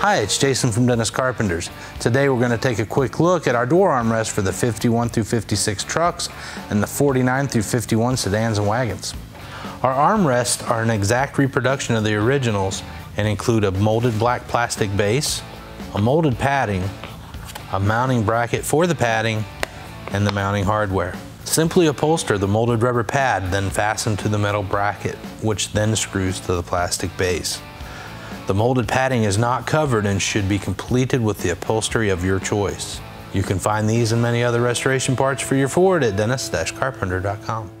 Hi, it's Jason from Dennis Carpenters. Today we're going to take a quick look at our door armrest for the 51 through 56 trucks and the 49 through 51 sedans and wagons. Our armrests are an exact reproduction of the originals and include a molded black plastic base, a molded padding, a mounting bracket for the padding, and the mounting hardware. Simply upholster the molded rubber pad, then fasten to the metal bracket, which then screws to the plastic base. The molded padding is not covered and should be completed with the upholstery of your choice. You can find these and many other restoration parts for your Ford at dennis-carpenter.com.